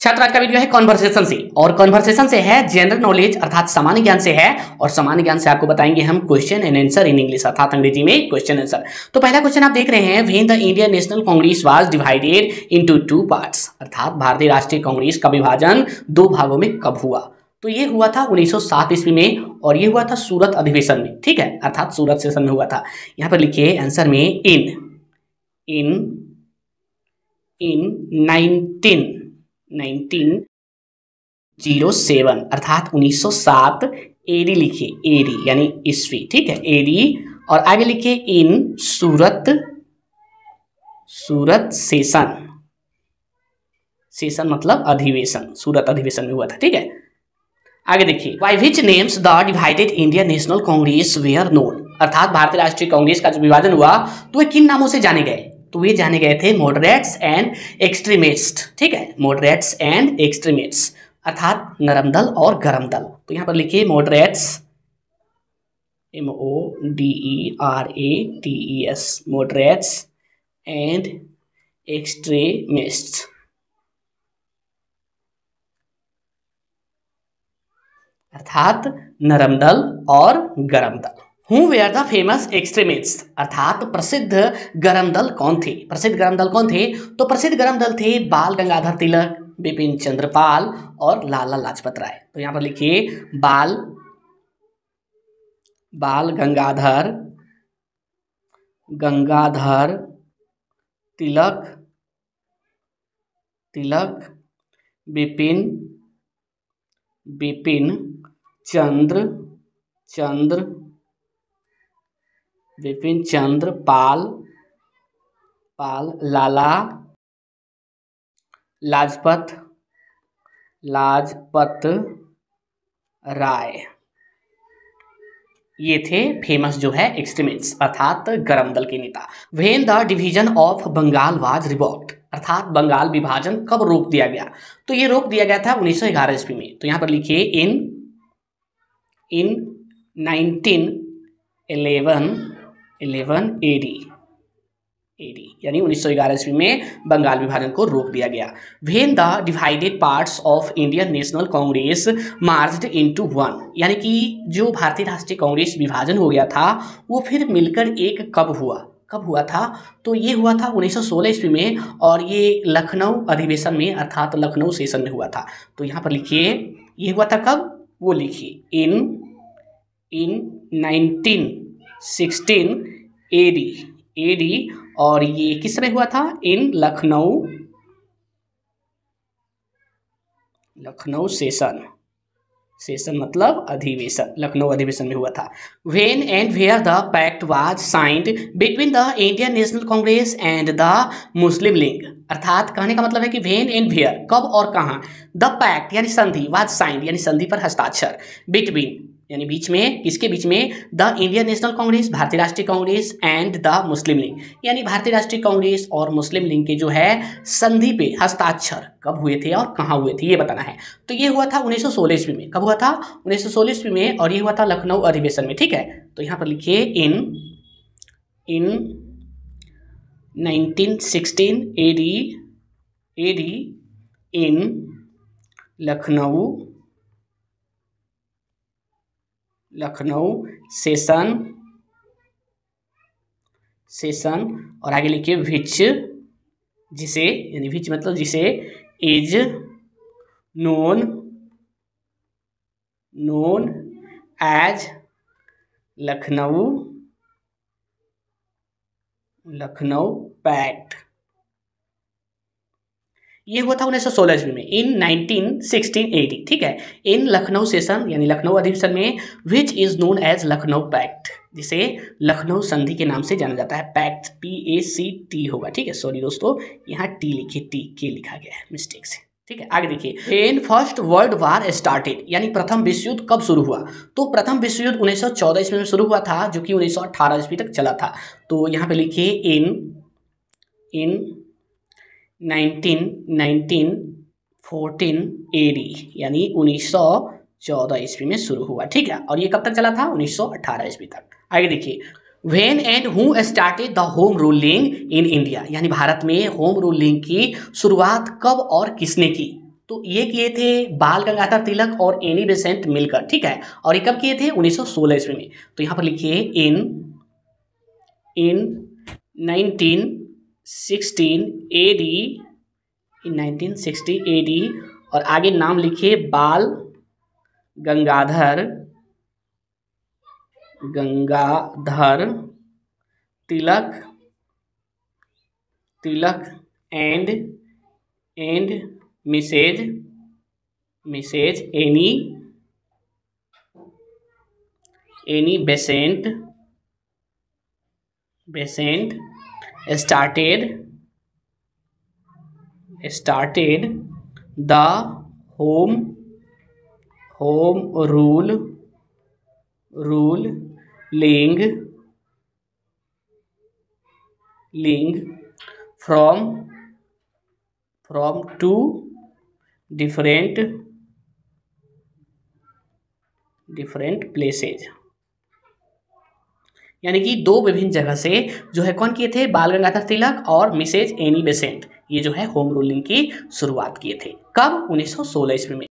छात्र आज का वीडियो है कॉन्वर्सेशन से। और कॉन्वर्सेशन से है जनरल नॉलेज अर्थात सामान्य ज्ञान से है। और सामान्य ज्ञान से आपको बताएँगे हम question and answer in English अर्थात अंग्रेज़ी में क्वेश्चन आंसर तो पहला क्वेश्चन आप देख रहे हैं when the Indian National Congress was divided into two parts अर्थात भारतीय राष्ट्रीय कांग्रेस का विभाजन दो भागों में कब हुआ? तो ये हुआ था 1907 ईस्वी में, और ये हुआ था सूरत अधिवेशन में, ठीक है? अर्थात सूरत सेशन में हुआ था। यहाँ पर लिखिए आंसर में in in in nineteen nineteen zero seven अर्थात 1907 एडी लिखिए एडी यानी ईस्वी, ठीक है एडी और आगे लिखिए, इन सूरत सूरत सेशन सेशन मतलब अधिवेशन, सूरत अधिवेशन में हुआ था, ठीक है? आगे देखिए by which names the divided Indian National Congress were known अर्थात भारतीय राष्ट्रीय कांग्रेस का जो विभाजन हुआ तो वे किन नामों से जाने गए? तो वे जाने गए थे मॉडरेट्स एंड एक्सट्रीमिस्ट ठीक है? मॉडरेट्स एंड एक्सट्रीमिस्ट अर्थात नरम दल और गरम दल। तो यहाँ पर लिखिए moderates M O D E R A T E S moderates and extremist अर्थात नरम दल और गरम दल। Who were the famous extremist अर्थात प्रसिद्ध गरम दल कौन थे? प्रसिद्ध गरम दल कौन थे? तो प्रसिद्ध गरम दल थे बाल गंगाधर तिलक, बिपिन चंद्रपाल और लाला लाजपत राय। तो यहाँ पर लिखिए, बाल बाल गंगाधर गंगाधर तिलक तिलक, बिपिन बिपिन चंद्र चंद्र विपिन चंद्र, पाल पाल, लाला, लाजपत लाजपत राय। ये थे फ़ेमस जो है एक्सट्रीमिस्ट अर्थात गरम दल के नेता। When the division of Bengal was revoked अर्थात बंगाल विभाजन कब रोक दिया गया? तो ये रोक दिया गया था 1911 ईस्वी में। तो यहाँ पर लिखिए इन इन 1911 11 एडी एडी यानी 1911 ईस्वी में बंगाल विभाजन को रोक दिया गया। When the divided parts of Indian National Congress merged into one यानी कि जो भारतीय राष्ट्रीय कांग्रेस विभाजन हो गया था, वो फिर मिलकर एक कब हुआ? कब हुआ था? तो ये हुआ था 1916 ईस्वी में और ये लखनऊ अधिवेशन में अर्थात लखनऊ सेशन में हुआ था। तो यहाँ पर लिखिए, ये हुआ था कब? वो लिखिए इन इन 1916 एडी एडी और ये किस समय हुआ था? In Lucknow Lucknow session session मतलब अधिवेशन, लखनऊ अधिवेशन में हुआ था। When and where the pact was signed between the Indian National Congress and the Muslim League अर्थात कहने का मतलब है कि वेन एंड वेयर कब और कहाँ द पैक्ट यानी संधि वाज साइंड यानी संधि पर हस्ताक्षर बिटवीन यानी बीच में, किसके बीच में? द इंडियन नेशनल कांग्रेस भारतीय राष्ट्रीय Congress and the Muslim League यानी भारतीय राष्ट्रीय कांग्रेस और मुस्लिम लीग के जो है संधि पे हस्ताक्षर कब हुए थे और कहाँ हुए थे, ये बताना है। तो ये हुआ था 1916 ईस्वी में। कब हुआ था? 1916 ईस्वी में और ये हुआ था लखनऊ अधिवेशन में, ठीक है? तो यहाँ पर लिखिए in in 1916 AD AD in Lucknow Lucknow, session session, और आगे लिखिए विच, जिसे, यानी विच मतलब जिसे, is, known known, as, Lucknow Lucknow pact ये हुआ था उन्नीस सौ सोलह ईस्वी में इन नाइनटीन सिक्सटीन एटी ठीक है? इन लखनऊ सेशन यानी लखनऊ अधिवेशन में which is known as Lucknow pact जिसे लखनऊ संधि के नाम से जाना जाता है pact P A C T होगा, ठीक है? सॉरी दोस्तों, यहाँ टी लिखिए टी के लिखा गया है मिस्टेक से, ठीक है? आगे देखिए in first world war started यानी प्रथम विश्व युद्ध कब शुरू हुआ? तो प्रथम विश्व युद्ध 1914 ईस्वी में शुरू हुआ था, जो कि 1918 ईस्वी तक चला था। तो यहाँ पे लिखिए इन इन 1919 14 एडी यानी 1914 ईस्वी में शुरू हुआ। ठीक है? और ये कब तक चला था? 1918 ईस्वी तक। आगे देखिए। When and who started the home ruling in India यानी भारत में होम रूलिंग की शुरुआत कब और किसने की? तो ये किए थे बाल गंगाधर तिलक और एनी बेसेंट मिलकर। ठीक है? और ये कब किए थे? 1916 ईस्वी में। तो यहाँ पर लिखिए in in 1916 AD in 1960 AD और आगे नाम लिखिए Bal Gangadhar Gangadhar, Tilak Tilak and and Mrs Mrs Annie Annie Besant Besant started started the home home rule rule ling ling from from two different different places. यानी कि दो विभिन्न जगह से जो है कौन किए थे? बाल गंगाधर तिलक और मिसेज एनी बेसेंट। ये जो है होम रूलिंग की शुरुआत किए थे। कब? 1916 ईस्वी में।